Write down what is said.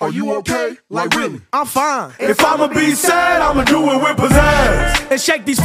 Are you okay? Like really? I'm fine. If I'ma be sad, I'ma do it with pizzazz. And shake these